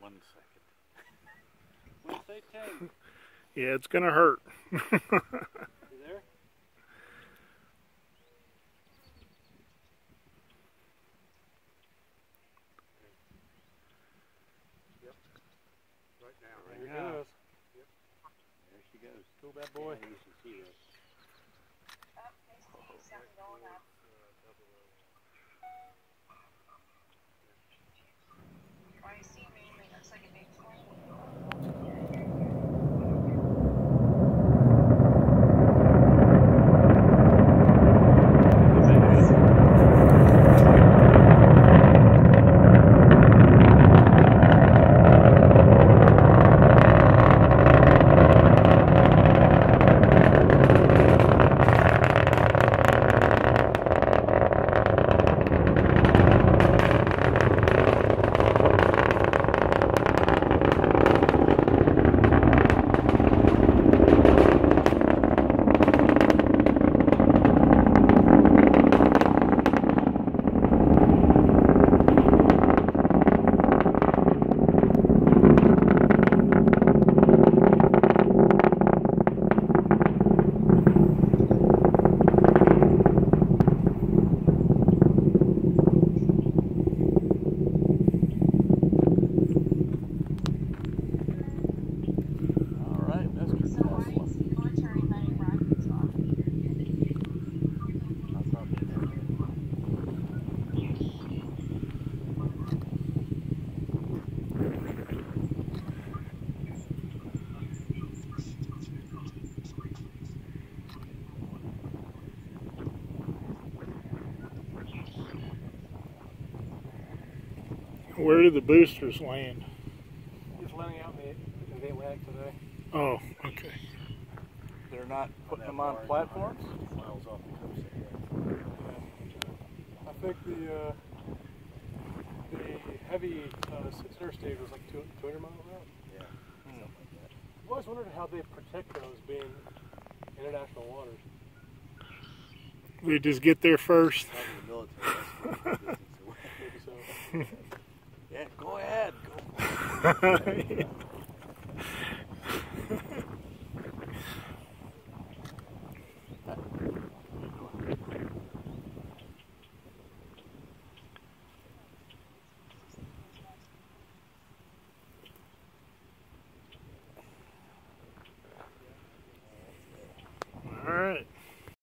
one second. We'll say ten. Yeah, it's gonna hurt. You there? Right now, right it now. goes. There she goes. Cool bad boy. Yeah, you should see that. All right, Mr. Tesla. I thought they did. Where did the boosters land? Just letting out in the, in the Atlantic today. Oh, okay. They're not putting them on platforms? Miles off the coast. I think the uh, the heavy uh, center stage was like 200 miles out. Yeah. Something like that. I've always wondered how they protect those being international waters. They just get there first. right.